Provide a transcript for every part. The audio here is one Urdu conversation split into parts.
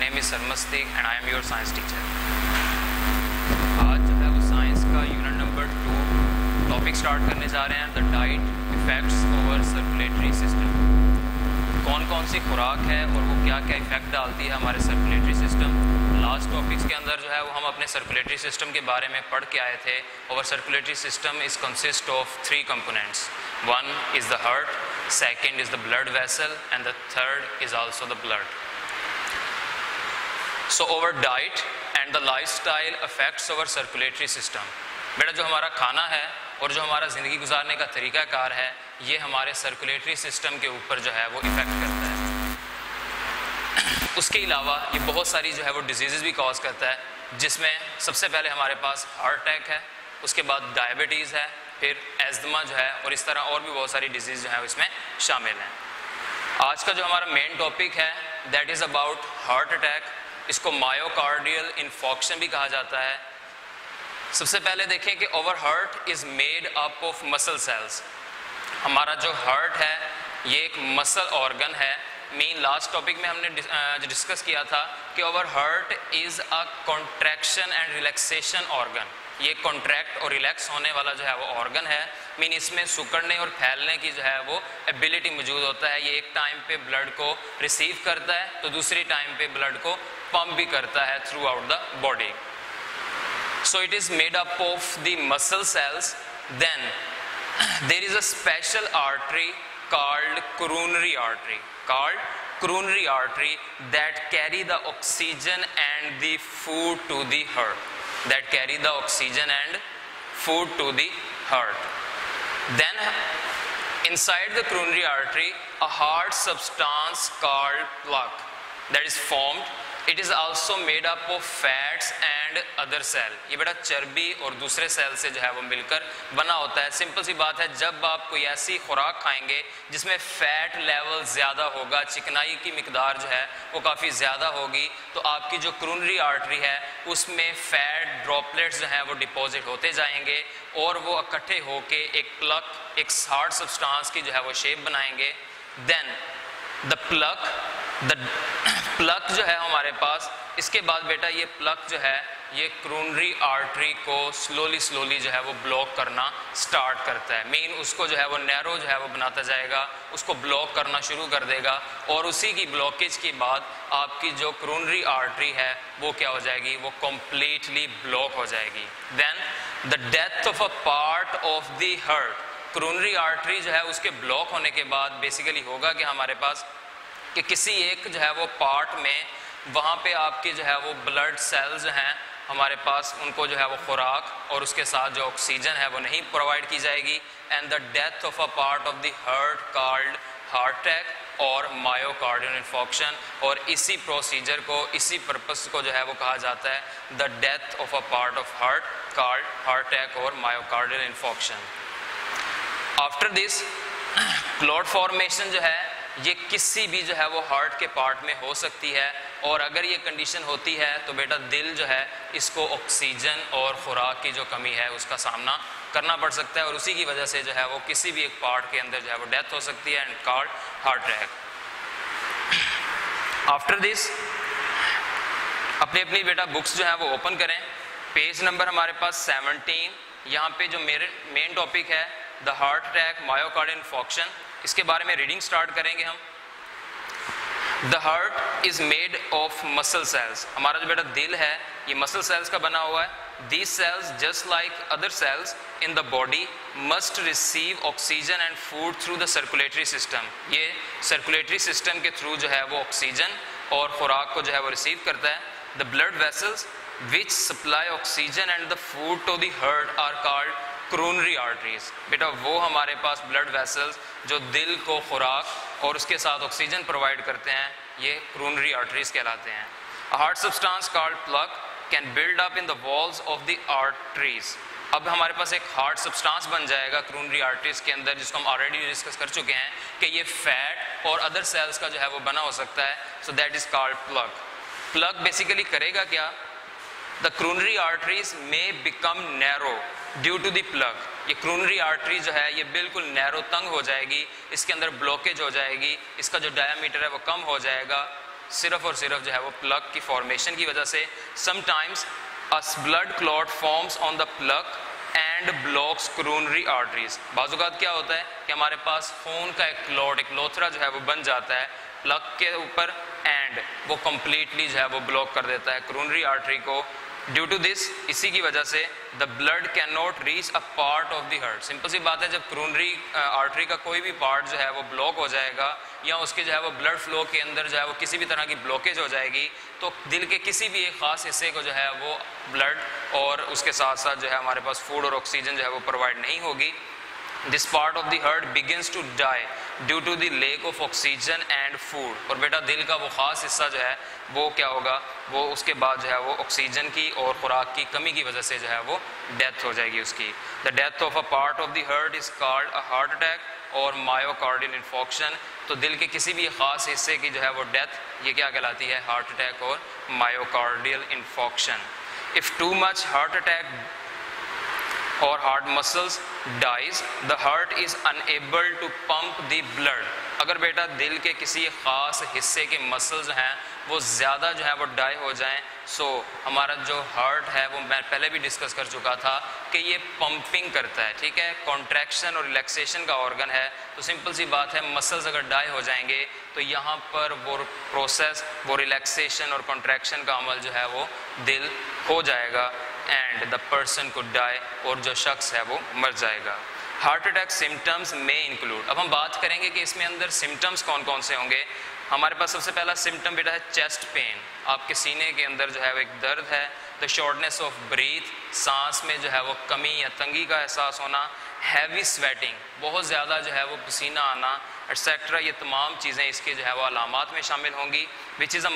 name is Sarmastik and I am your science teacher. آج جو ہے وہ سائنس کا unit number two topic start کرنے جا رہے ہیں the diet effects our circulatory system کون کون سی خوراک ہے اور وہ کیا کیا افیکٹ ڈالتی ہے ہمارے سرکولیٹری سسٹم لاسٹ ٹاپکس کے اندر جو ہے وہ ہم اپنے سرکولیٹری سسٹم کے بارے میں پڑھ کے آئے تھے over circulatory system is consist of three components one is the heart second is the blood vessel and the third is also the blood so our diet and the lifestyle affects our circulatory system بیٹا جو ہمارا کھانا ہے اور جو ہمارا زندگی گزارنے کا طریقہ کار ہے یہ ہمارے سرکولیٹری سسٹم کے اوپر جو ہے وہ افیکٹ کرتا ہے اس کے علاوہ یہ بہت ساری جو ہے وہ ڈیزیزز بھی کاز کرتا ہے جس میں سب سے پہلے ہمارے پاس ہارٹ اٹیک ہے اس کے بعد ڈائبٹیز ہے پھر ایزدما جو ہے اور اس طرح اور بھی بہت ساری ڈیزیز جو ہیں اس میں شامل ہیں آج کا جو ہمارا مین ٹاپک ہے that is about heart attack اس کو مایو کارڈیل انفاکشن بھی کہا جاتا ہے۔ سب سے پہلے دیکھیں کہ our heart is made up of muscle cells ہمارا جو ہارٹ ہے، یہ ایک مسل آرگن ہے۔ مین لاسٹ ٹاپک میں ہم نے ڈسکس کیا تھا کہ our heart is a contraction and relaxation organ یہ کانٹریکٹ اور ریلیکس ہونے والا جو ہے وہ آرگن ہے۔ مین اس میں سکڑنے اور پھیلنے کی جو ہے وہ ایبلٹی موجود ہوتا ہے۔ یہ ایک ٹائم پہ بلڈ کو ریسیو کرتا ہے، تو دوسری ٹائم پہ بلڈ کو پمپ بھی کرتا ہے throughout the body so it is made up of the muscle cells then there is a special artery called coronary artery called coronary artery that carry the oxygen and the food to the heart that carry the oxygen and food to the heart. Then inside the coronary artery, a hard substance called plaque that is formed it is also made up of fats and other cell یہ بیٹا چربی اور دوسرے سیل سے جو ہے وہ مل کر بنا ہوتا ہے۔ سمپل سی بات ہے، جب آپ کوئی ایسی خوراک کھائیں گے جس میں فیٹ لیول زیادہ ہوگا، چکنائی کی مقدار جو ہے وہ کافی زیادہ ہوگی، تو آپ کی جو کرونری آرٹری ہے، اس میں فیٹ ڈراپلیٹس جو ہیں وہ ڈپازٹ ہوتے جائیں گے اور وہ اکٹھے ہو کے ایک پلک ایک ہارڈ سبسٹانس کی جو ہے وہ شیپ بنائیں گے۔ دین دا پلک دا پلک جو ہے ہمارے پاس، اس کے بعد بیٹا یہ پلک جو ہے، یہ کرونری آرٹری کو سلولی سلولی جو ہے وہ بلاک کرنا سٹارٹ کرتا ہے۔ مین اس کو جو ہے وہ نیرو جو ہے وہ بناتا جائے گا، اس کو بلاک کرنا شروع کر دے گا۔ اور اسی کی بلاکیج کے بعد آپ کی جو کرونری آرٹری ہے، وہ کیا ہو جائے گی؟ وہ کمپلیٹلی بلاک ہو جائے گی۔ Then the death of a part of the heart coronary artery جو ہے اس کے بلاک ہونے کے بعد بیسیکلی ہوگا کہ ہمارے پاس کہ کسی ایک جو ہے وہ پارٹ میں وہاں پہ آپ کی جو ہے وہ بلڈ سیلز ہیں، ہمارے پاس ان کو جو ہے وہ خوراک اور اس کے ساتھ جو آکسیجن ہے وہ نہیں پرووائڈ کی جائے گی and the death of a part of the heart card heart attack اور مایو کارڈین انفاکشن اور اسی پروسیجر کو، اسی پرپس کو جو ہے وہ کہا جاتا ہے the death of a part of heart card heart attack اور myocardial infarction after this clot formation جو ہے یہ کسی بھی جو ہے وہ ہارٹ کے پارٹ میں ہو سکتی ہے اور اگر یہ کنڈیشن ہوتی ہے تو بیٹا دل جو ہے اس کو آکسیجن اور خوراک کی جو کمی ہے اس کا سامنا کرنا پڑ سکتا ہے اور اسی کی وجہ سے جو ہے وہ کسی بھی ایک پارٹ کے اندر جو ہے وہ ڈیتھ ہو سکتی ہے and card heart attack after this اپنی اپنی بیٹا بکس جو ہیں وہ اوپن کریں. پیج نمبر ہمارے پاس سیونٹین یہاں پہ جو میرے مین ٹاپک ہے the heart attack myocardial infarction اس کے بارے میں ریڈنگ سٹارٹ کریں گے ہم. The heart is made of muscle cells ہمارا جو بیٹا دل ہے، یہ مسل سیلس کا بنا ہوا ہے. These cells just like other cells in the body must receive oxygen and food through the circulatory system یہ سرکولیٹری سسٹم کے تھرو جو ہے وہ آکسیجن اور خوراک کو جو ہے وہ ریسیو کرتا ہے. The blood vessels which supply oxygen and the food to the heart are called coronary arteries بیٹا، وہ ہمارے پاس بلڈ ویسلز جو دل کو خوراک اور اس کے ساتھ آکسیجن پرووائڈ کرتے ہیں، یہ کرونری آرٹریز کہلاتے ہیں۔ Heart substance card plaque can build up in the walls of the arteries اب ہمارے پاس ایک ہارٹ سبسٹانس بن جائے گا کرونری آرٹریز کے اندر، جس کو ہم آلریڈی ڈسکس کر چکے ہیں کہ یہ فیٹ اور ادر سیلز کا جو ہے وہ بنا ہو سکتا ہے۔ سو دیٹ از کالڈ پلک پلک بیسیکلی کرے گا کیا؟ دا کرونری آرٹریز میں become narrow due to the plug یہ کرونری آرٹری جو ہے، یہ بالکل نیرو تنگ ہو جائے گی، اس کے اندر بلوکیج ہو جائے گی، اس کا جو ڈایامیٹر ہے وہ کم ہو جائے گا۔ صرف اور صرف جو ہے وہ پلک کی فارمیشن کی وجہ سے۔ Sometimes blood clot forms on the plaque and blocks coronary arteries بعض اوقات کیا ہوتا ہے کہ ہمارے پاس خون کا ایک کلاٹ ایک لوتھرا جو ہے وہ بن جاتا ہے پلک کے اوپر اینڈ وہ کمپلیٹلی جو ہے وہ بلاک کر دیتا ہے کرونری آرٹری کو۔ ڈیو ٹو دس اسی کی وجہ سے the blood can not reach a part of the heart simple سی بات ہے جب کرونری آرٹری کا کوئی بھی پارٹ جو ہے وہ بلاک ہو جائے گا یا اس کے جو ہے وہ بلڈ فلو کے اندر جو ہے وہ کسی بھی طرح کی بلاکیج ہو جائے گی تو دل کے کسی بھی ایک خاص حصے کو جو ہے وہ بلڈ اور اس کے ساتھ ساتھ جو ہے ہمارے پاس فوڈ اور آکسیجن جو ہے وہ پرووائڈ نہیں ہوگی this part of the heart begins to die due to the lack of oxygen and food اور بیٹا دل کا وہ خاص حصہ جو ہے، وہ کیا ہوگا؟ وہ اس کے بعد جو ہے، وہ آکسیجن کی اور خوراک کی کمی کی وجہ سے جو ہے، وہ ڈیتھ ہو جائے گی اس کی۔ The death of a part of the heart is called a heart attack اور مایو کارڈین انفاکشن تو دل کے کسی بھی خاص حصے کی جو ہے، وہ ڈیتھ یہ کیا کہلاتی ہے؟ ہارٹ اٹیک اور myocardial infarction if too much heart attack اور heart muscles dies the heart is unable to pump the blood اگر بیٹا دل کے کسی خاص حصے کے مسلز ہیں، وہ زیادہ جو ہے وہ ڈائی ہو جائیں۔ سو ہمارا جو ہارٹ ہے، وہ میں پہلے بھی ڈسکس کر چکا تھا کہ یہ پمپنگ کرتا ہے، ٹھیک ہے؟ کانٹریکشن اور ریلیکسیشن کا آرگن ہے۔ تو سمپل سی بات ہے مسلز اگر ڈائی ہو جائیں گے، تو یہاں پر وہ پروسیس وہ ریلیکسیشن اور کانٹریکشن کا عمل جو ہے وہ دل ہو جائے گا۔ اینڈ دا پرسن کو ڈائی اور جو شخص ہے وہ مر جائے گا ہارٹ اٹیک سمٹمس میں انکلوڈ اب ہم بات کریں گے کہ اس میں اندر سمٹمس کون کون سے ہوں گے ہمارے پاس سب سے پہلا سمٹم بیٹا ہے چیسٹ پین آپ کے سینے کے اندر جو ہے وہ ایک درد ہے دا شارٹنیس آف بریتھ سانس میں جو ہے وہ کمی یا تنگی کا احساس ہونا ہیوی سویٹنگ بہت زیادہ جو ہے وہ پسینہ آنا ایٹسیٹرا یہ تمام چیزیں اس کے جو ہے وہ علامات میں شامل ہوں گی وچ از اے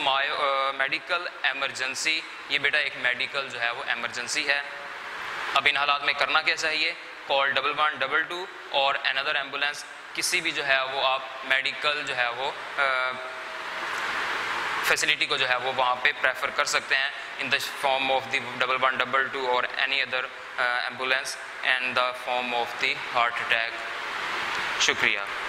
میڈیکل ایمرجنسی یہ بیٹا ایک میڈیکل جو ہے وہ ایمرجنسی ہے۔ اب ان حالات میں کرنا کیا چاہیے call double one double two اور اندر ایمبولینس کسی بھی جو ہے وہ آپ میڈیکل جو ہے وہ uh، فیسلٹی کو جو ہے وہ وہاں پہ پریفر کر سکتے ہیں۔ In the form of the double one double two اور any other ambulance and the form of the heart attack. Shukriya.